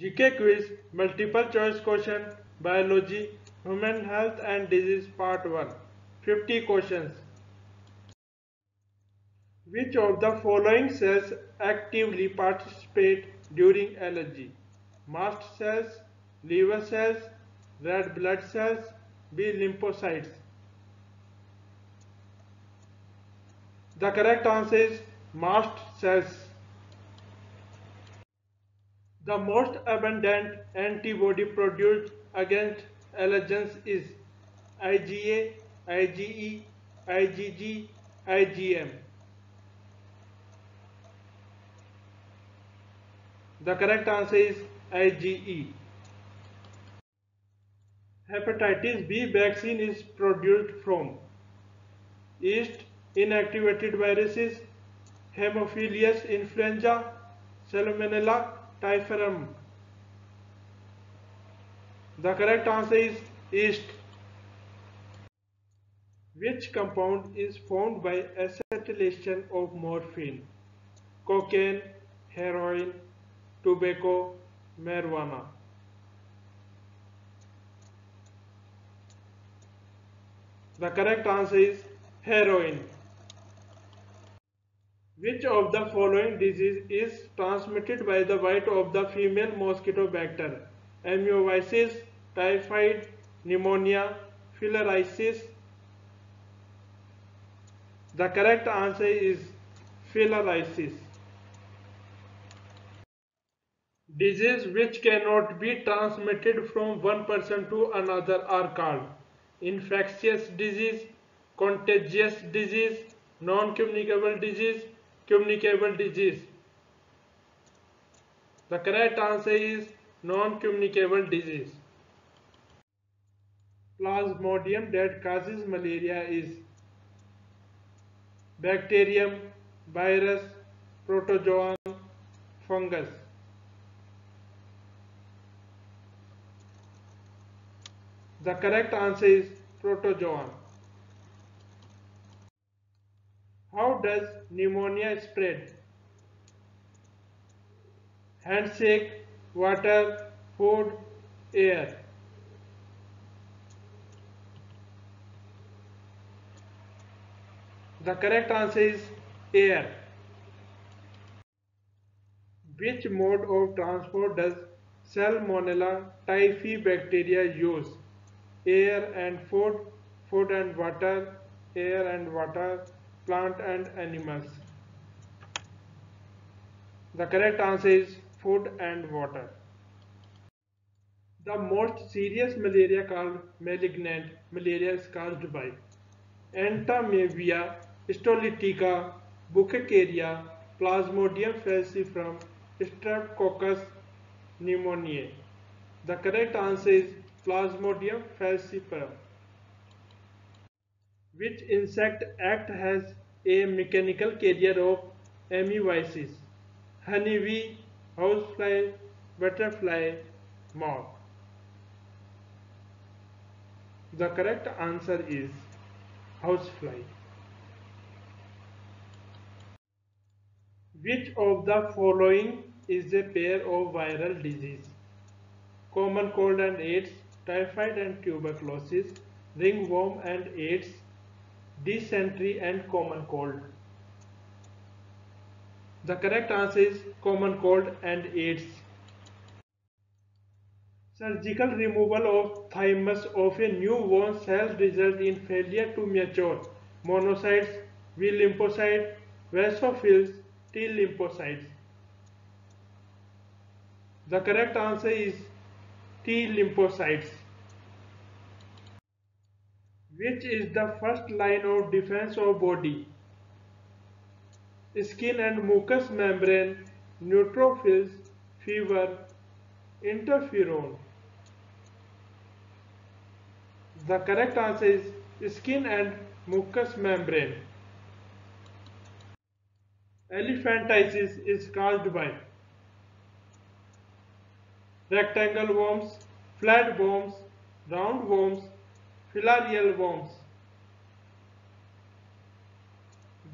GK quiz multiple choice question biology human health and disease part 1 50 questions. Which of the following cells actively participate during allergy? Mast cells liver cells red blood cells B lymphocytes. The correct answer is mast cells the most abundant antibody produced against allergens is IgA, IgE, IgG, IgM. The correct answer is IgE. Hepatitis B vaccine is produced from yeast, inactivated viruses, Haemophilus influenza, Salmonella typhoeum. The correct answer is yeast. Which compound is formed by acetylation of morphine? Cocaine, heroin, tobacco, marijuana. The correct answer is heroin. Which of the following disease is transmitted by the bite of the female mosquito vector? Amoebiasis, typhoid, pneumonia, filariasis. The correct answer is filariasis. Diseases which cannot be transmitted from one person to another are called infectious disease, contagious disease, non-communicable disease, communicable disease? The correct answer is non-communicable disease. Plasmodium that causes malaria is bacterium, virus, protozoan, fungus. The correct answer is protozoan. How does pneumonia spread? Handshake, water, food, air. The correct answer is air. Which mode of transport does Salmonella typhi bacteria use? Air and food, food and water, air and water, plant and animals. The correct answer is food and water. The most serious malaria called malignant malaria is caused by Entamoeba histolytica, Burkhardia, Plasmodium falciparum, Streptococcus pneumoniae. The correct answer is Plasmodium falciparum. Which insect act has a mechanical carrier of amoebiasis? Honeybee, housefly, butterfly, moth. The correct answer is housefly. Which of the following is a pair of viral disease? Common cold and AIDS, typhoid and tuberculosis, ringworm and AIDS, dysentery and common cold. The correct answer is common cold and AIDS. Surgical removal of thymus of a newborn cell results in failure to mature. Monocytes, B lymphocytes, basophils, T lymphocytes. The correct answer is T lymphocytes which is the first line of defense of body. Skin and mucous membrane neutrophils fever interferon. The correct answer is skin and mucous membrane. Elephantiasis is caused by rectangle worms flat worms round worms filarial worms.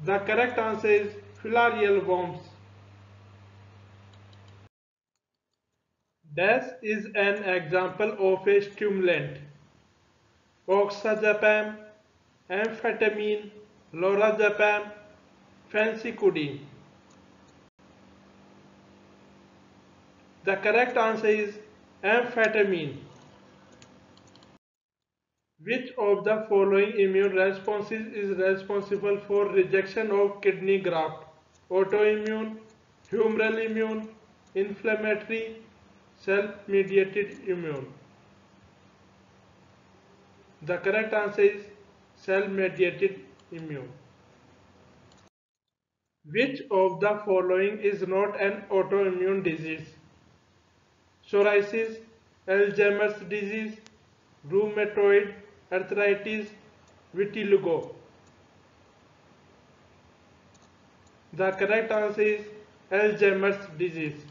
The correct answer is filarial worms. DAS is an example of a stimulant. Oxazepam, amphetamine, lorazepam, phencyclidine. The correct answer is amphetamine. Which of the following immune responses is responsible for rejection of kidney graft? Autoimmune, humoral immune, inflammatory, cell-mediated immune. The correct answer is cell-mediated immune. Which of the following is not an autoimmune disease? Psoriasis, Alzheimer's disease, rheumatoid arthritis, vitiligo. The correct answer is Alzheimer's disease.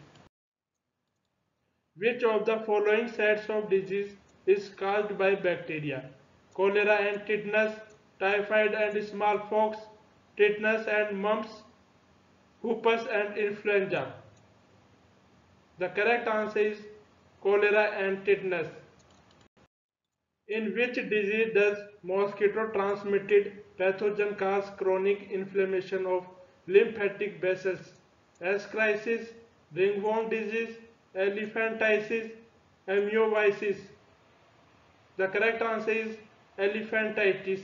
Which of the following sets of disease is caused by bacteria? Cholera and tetanus, typhoid and smallpox, tetanus and mumps, lupus and influenza. The correct answer is cholera and tetanus. In which disease does mosquito transmitted pathogen cause chronic inflammation of lymphatic vessels? Ascariasis, ringworm disease, elephantiasis, amoebiasis. The correct answer is elephantitis.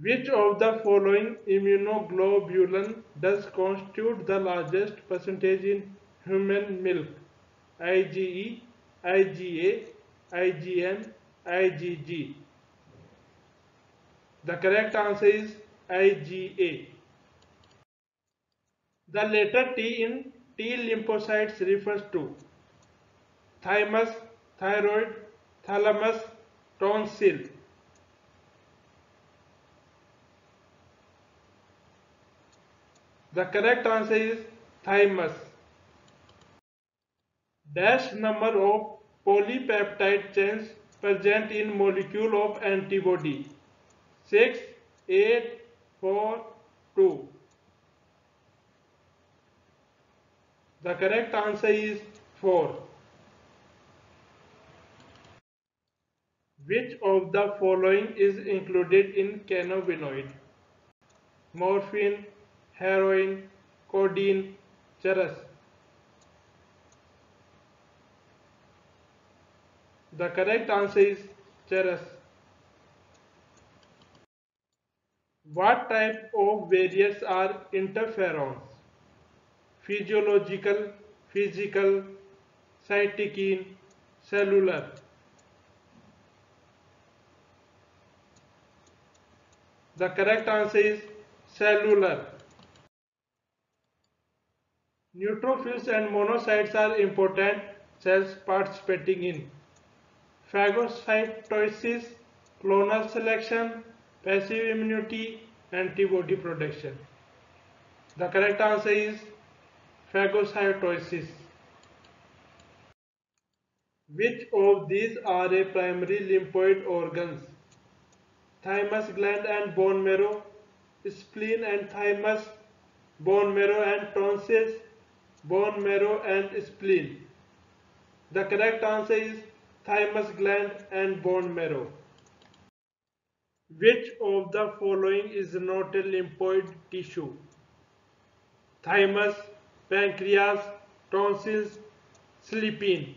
Which of the following immunoglobulin does constitute the largest percentage in human milk? IgE, IgA, IgM, IgG. The correct answer is IgA. The letter T in T lymphocytes refers to thymus, thyroid, thalamus, tonsil. The correct answer is thymus. Dash number of polypeptide chains present in molecule of antibody 6, 8, 4, 2. The correct answer is 4. Which of the following is included in cannabinoid? Morphine, heroin, codeine, charas. The correct answer is charas. What type of barriers are interferons? Physiological, physical, cytokine, cellular. The correct answer is cellular. Neutrophils and monocytes are important cells participating in phagocytosis, clonal selection, passive immunity, antibody production. The correct answer is phagocytosis. Which of these are a primary lymphoid organs? Thymus gland and bone marrow, spleen and thymus, bone marrow and tonsils, bone marrow and spleen. The correct answer is thymus gland and bone marrow. Which of the following is not a lymphoid tissue? Thymus, pancreas, tonsils, spleen.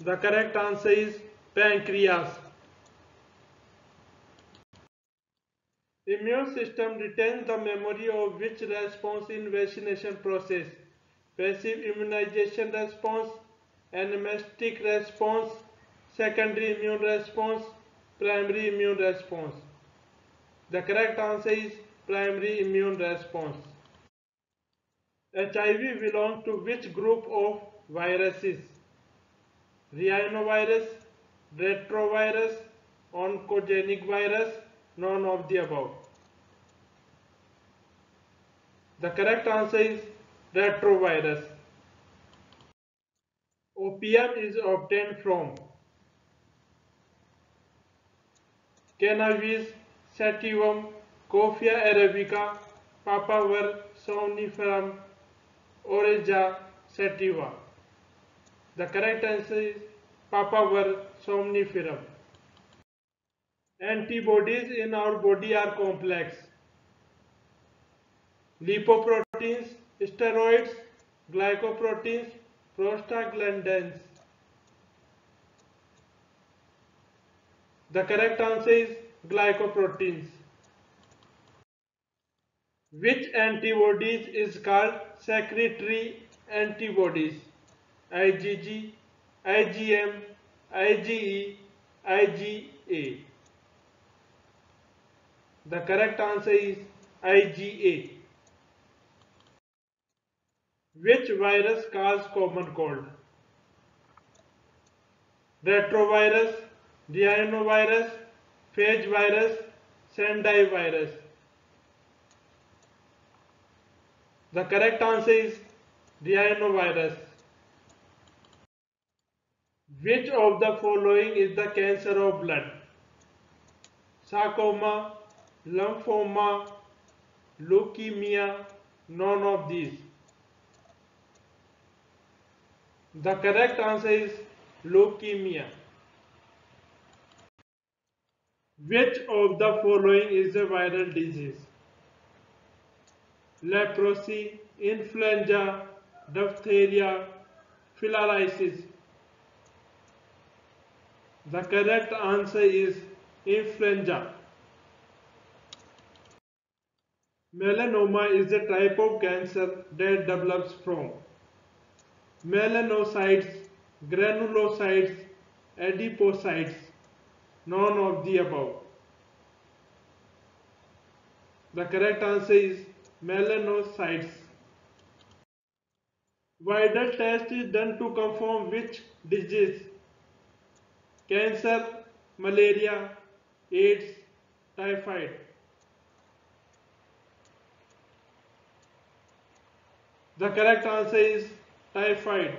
The correct answer is pancreas. Immune system retains the memory of which response in vaccination process? Passive immunization response, anamnestic response, secondary immune response, primary immune response. The correct answer is primary immune response. HIV belongs to which group of viruses? Rhinovirus, retrovirus, oncogenic virus, none of the above. The correct answer is retrovirus. Opium is obtained from cannabis, sativum, coffea arabica, papaver, somniferum, oryza sativa. The correct answer is Papaver somniferum. Antibodies in our body are complex. Lipoproteins, steroids, glycoproteins, prostaglandins. The correct answer is glycoproteins. Which antibodies is called secretory antibodies? IgG, IgM, IgE, IgA. The correct answer is IgA. Which virus causes common cold? Retrovirus, deinovirus, phage virus, Sendai virus. The correct answer is deinovirus. Which of the following is the cancer of blood? Sarcoma, lymphoma, leukemia, none of these. The correct answer is leukemia. Which of the following is a viral disease? Leprosy, influenza, diphtheria, filariasis. The correct answer is influenza. Melanoma is a type of cancer that develops from melanocytes, granulocytes, adipocytes, none of the above. The correct answer is melanocytes. Widal test is done to confirm which disease? Cancer, malaria, AIDS, typhoid. The correct answer is typhoid.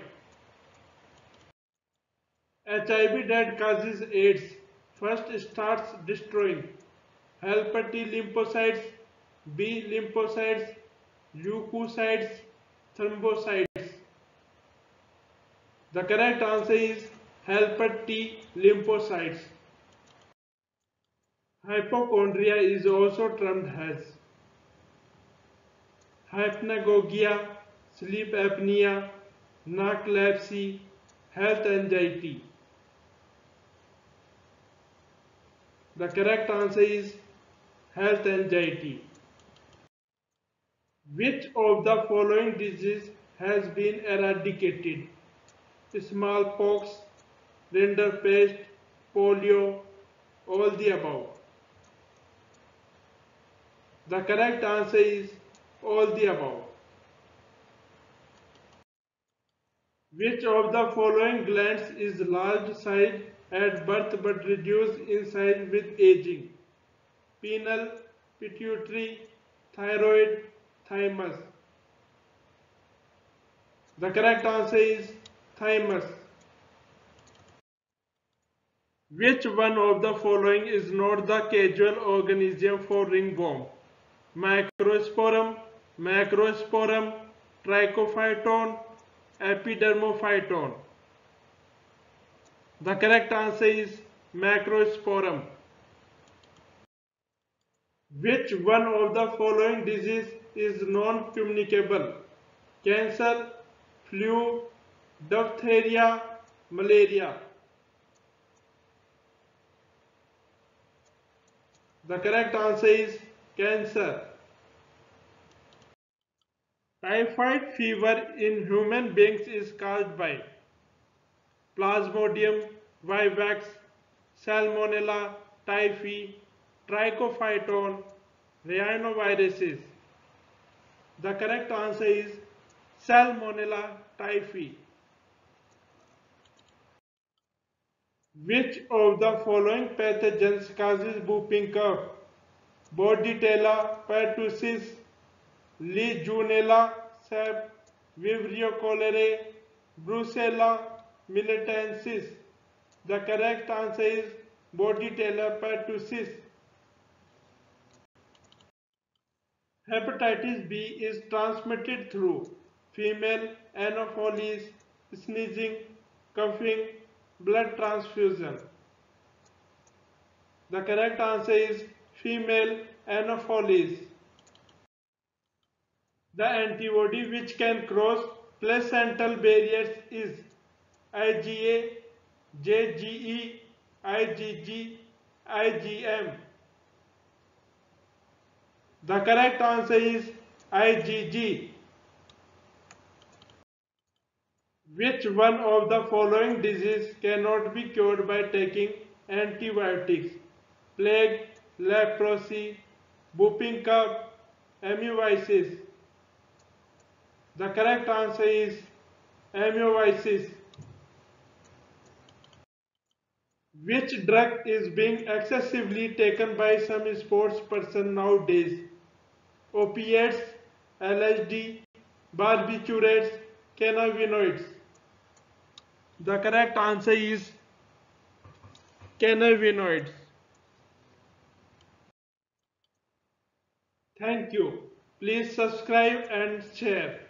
HIV that causes AIDS first starts destroying helper T lymphocytes, B lymphocytes, leukocytes, thrombocytes. The correct answer is helper T lymphocytes. Hypochondria is also termed as hypnagogia, sleep apnea, narcolepsy, health anxiety. The correct answer is health anxiety. Which of the following disease has been eradicated? Smallpox, rinderpest, polio, all the above. The correct answer is all the above. Which of the following glands is large size at birth but reduced in size with aging? Pineal, pituitary, thyroid, thymus. The correct answer is thymus. Which one of the following is not the causal organism for ringworm? Microsporum, macrosporum, trichophyton, epidermophyton. The correct answer is macrosporum. Which one of the following disease is non-communicable? Cancer, flu, diphtheria, malaria. The correct answer is cancer. Typhoid fever in human beings is caused by Plasmodium vivax, Salmonella typhi, Trichophyton, rhinoviruses. The correct answer is Salmonella typhi. Which of the following pathogens causes whooping cough? Bordetella pertussis, Legionella, Seb, Vibrio cholerae, Brucella melitensis. The correct answer is Bordetella pertussis. Hepatitis B is transmitted through female anopheles, sneezing, coughing, blood transfusion. The correct answer is female anopheles. The antibody which can cross placental barriers is IgA, IgE, IgG, IgM. The correct answer is IgG. Which one of the following diseases cannot be cured by taking antibiotics? Plague, leprosy, whooping cough, amoebiasis. The correct answer is amoebiasis. Which drug is being excessively taken by some sports person nowadays? Opiates, LSD, barbiturates, cannabinoids. The correct answer is cannabinoids. Thank you. Please subscribe and share.